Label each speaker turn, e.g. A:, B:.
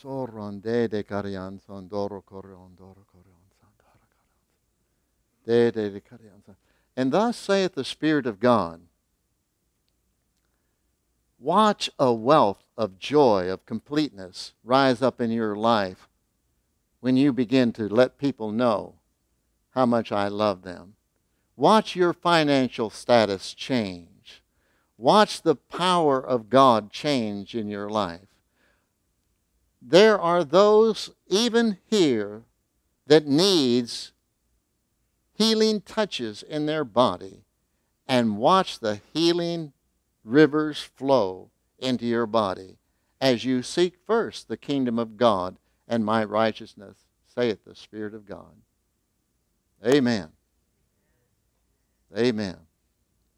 A: De sondoro corion doro corion sandara De de de carian. And thus saith the Spirit of God. Watch a wealth of joy, of completeness rise up in your life when you begin to let people know how much I love them. Watch your financial status change. Watch the power of God change in your life there are those even here that needs healing touches in their body and watch the healing rivers flow into your body as you seek first the kingdom of God and my righteousness, saith the Spirit of God. Amen. Amen.